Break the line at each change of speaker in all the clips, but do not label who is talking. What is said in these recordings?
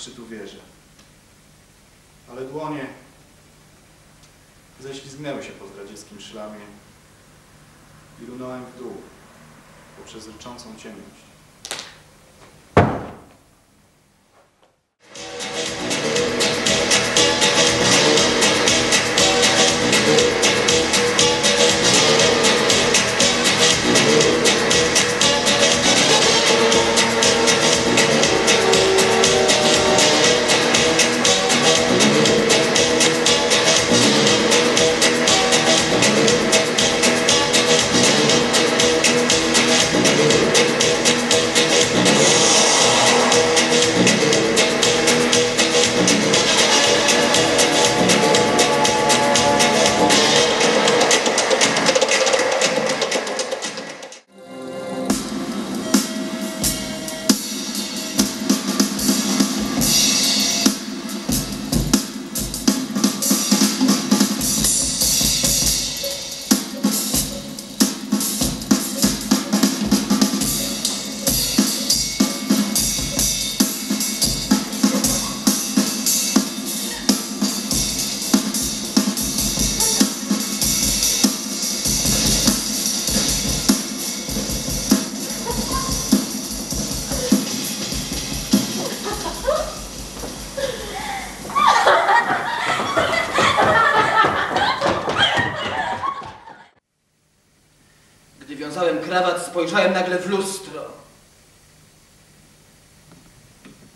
szczytu wieży. Ale dłonie ześlizgnęły się po zdradzieckim szlamie i runąłem w dół poprzez ryczącą ciemność.
Gdy wiązałem krawat, spojrzałem nagle w lustro.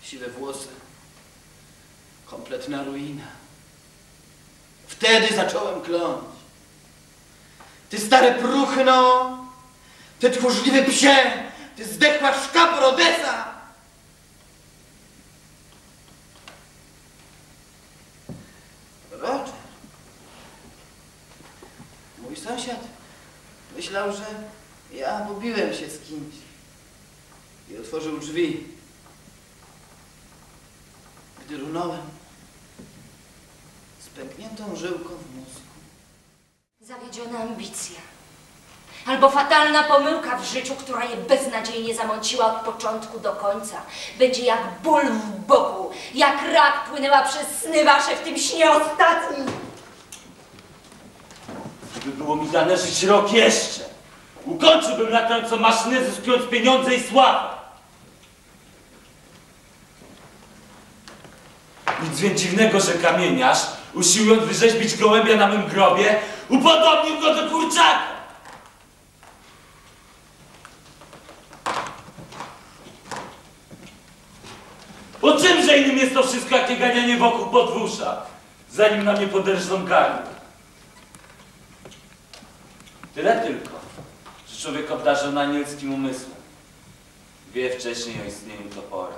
Siwe włosy. Kompletna ruina. Wtedy zacząłem kląć. Ty stare próchno! Ty tchórzliwy psie! Ty zdechła szkapor Odessa! Roger. Mój sąsiad myślał, że ja pobiłem się z kimś i otworzył drzwi. Gdy runąłem z pękniętą żyłką w mózgu.
Zawiedziona ambicja. Albo fatalna pomyłka w życiu, która je beznadziejnie zamąciła od początku do końca. Będzie jak ból w boku, jak rak płynęła przez sny wasze w tym śnie ostatnim.
Gdyby było mi dane żyć rok jeszcze, ukończyłbym latającą maszynę, zyskując pieniądze i sławę. Nic więc dziwnego, że kamieniarz, usiłując wyrzeźbić gołębia na mym grobie, upodobnił go do kurczaka. O czymże innym jest to wszystko, jak nie ganianie wokół podwórza, zanim na mnie poderżną gardło. Tyle tylko, człowiek obdarzony anielskim umysłem wie wcześniej o istnieniu topora.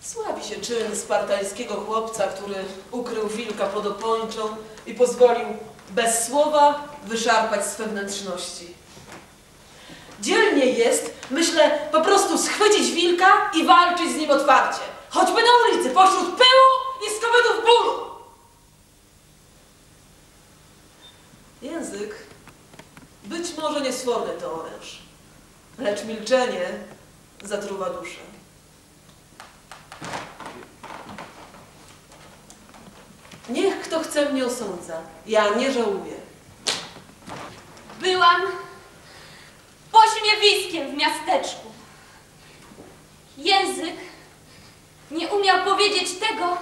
Sławi się czyn spartańskiego chłopca, który ukrył wilka pod opończą i pozwolił bez słowa wyszarpać swe wnętrzności. Dzielnie jest, myślę, po prostu schwycić wilka i walczyć z nim otwarcie. Choćby na ulicy, pośród pyłu i skowydów bólu. Język być może niesforny to oręż, lecz milczenie zatruwa duszę. Niech kto chce mnie osądza. Ja nie żałuję.
Byłam pośmiewiskiem w miasteczku. Język nie umiał powiedzieć tego,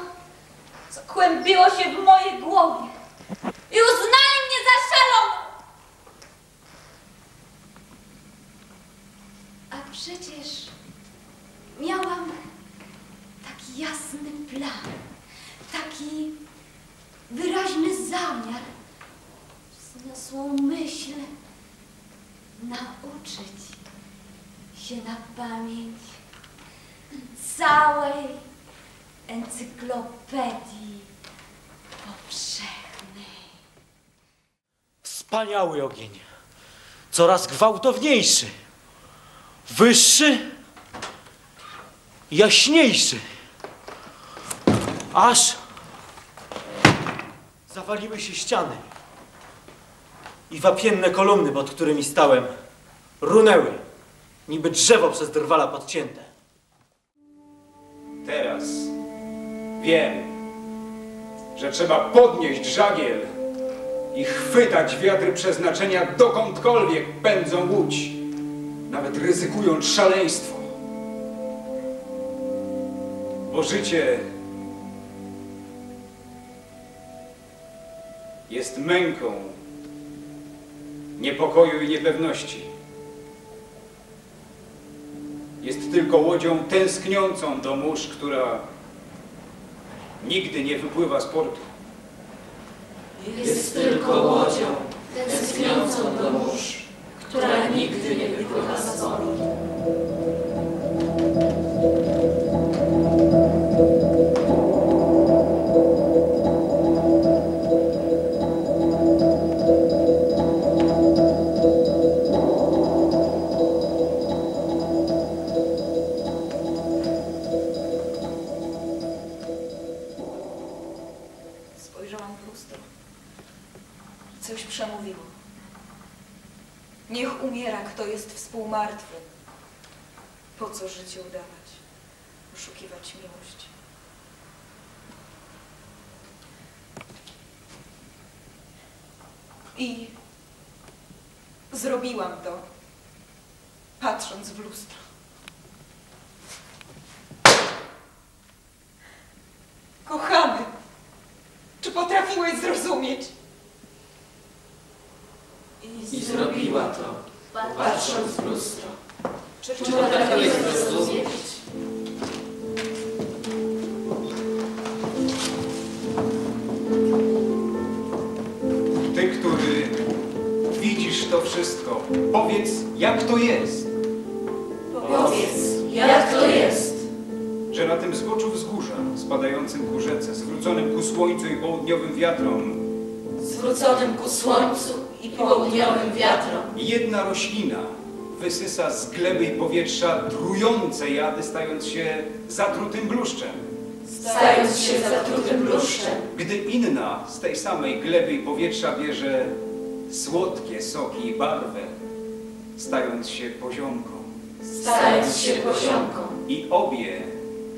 co kłębiło się w mojej głowie. Przecież miałam taki jasny plan, taki wyraźny zamiar, wzniosłą myśl nauczyć się na pamięć całej encyklopedii powszechnej.
Wspaniały ogień. Coraz gwałtowniejszy. Wyższy. Jaśniejszy. Aż zawaliły się ściany. I wapienne kolumny, pod którymi stałem, runęły, niby drzewo przez drwala podcięte.
Teraz wiem, że trzeba podnieść żagiel i chwytać wiatry przeznaczenia dokądkolwiek pędzą łódź, nawet ryzykując szaleństwo. Bo życie jest męką niepokoju i niepewności. Jest tylko łodzią tęskniącą do mórz, która nigdy nie wypływa z portu.
Jest tylko łodzią tęskniącą do mórz, która nigdy nie wypływa z portu.
Współmartwy. Po co życie udawać? Oszukiwać miłość. I zrobiłam to, patrząc w lustro. Kochany! Czy potrafiłeś zrozumieć?
I zrobiła to, patrząc w lustro.
Czy,
Czy potrafiłeś zrozumieć?
Ty, który widzisz to wszystko, powiedz, jak to jest,
Powiedz, jak to jest,
że na tym zboczu wzgórza, spadającym ku rzece, zwróconym ku słońcu i południowym wiatrom,
zwróconym ku słońcu i południowym wiatrom,
jedna roślina wysysa z gleby i powietrza trujące jady, stając się zatrutym bluszczem.
stając się zatrutym bluszczem,
Gdy inna z tej samej gleby i powietrza bierze słodkie soki i barwę, stając się poziomką.
stając się poziomką
I obie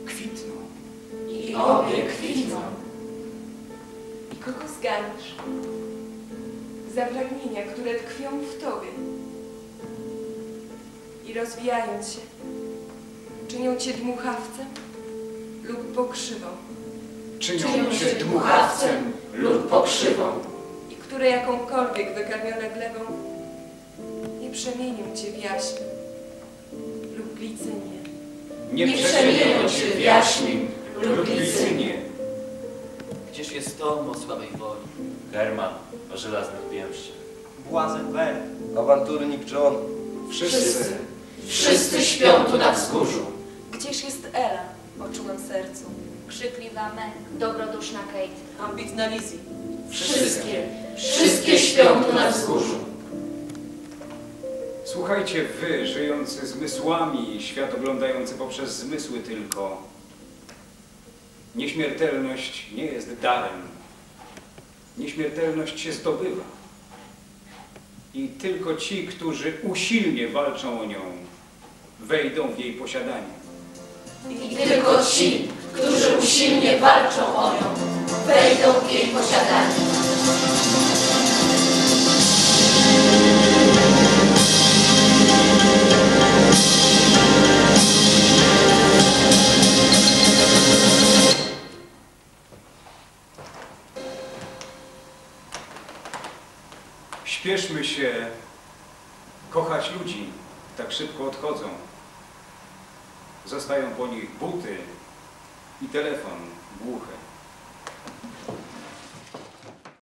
kwitną.
i obie kwitną.
I kogo zganisz? Zapragnienia, które tkwią w tobie. I rozwijając się, czynią cię dmuchawcem lub pokrzywą.
Czynią się dmuchawcem
lub pokrzywą
I które jakąkolwiek wykarmione glebą nie przemienią cię w jaśń lub glicynię.
nie
nie
przemienią się w jaśń
lub
glicynię.
Gdzież jest dom o słabej woli?
Herman o żelaznych pięściach.
Błazen Ber.
Awanturnik John.
Wszyscy
Wszyscy śpią tu na wzgórzu.
Gdzież jest Ela o czułym sercu?
Krzykliwa Meg, dobroduszna Kate.
Ambitna Lizzie. Wszystkie, wszystkie śpią tu na wzgórzu.
Słuchajcie wy, żyjący zmysłami, świat oglądający poprzez zmysły tylko. Nieśmiertelność nie jest darem. Nieśmiertelność się zdobywa. I tylko ci, którzy usilnie walczą o nią, wejdą w jej posiadanie.
I tylko ci, którzy usilnie walczą o nią, wejdą w jej posiadanie.
Śpieszmy się kochać ludzi, tak szybko odchodzą. Zostają po nich buty i telefon głuche.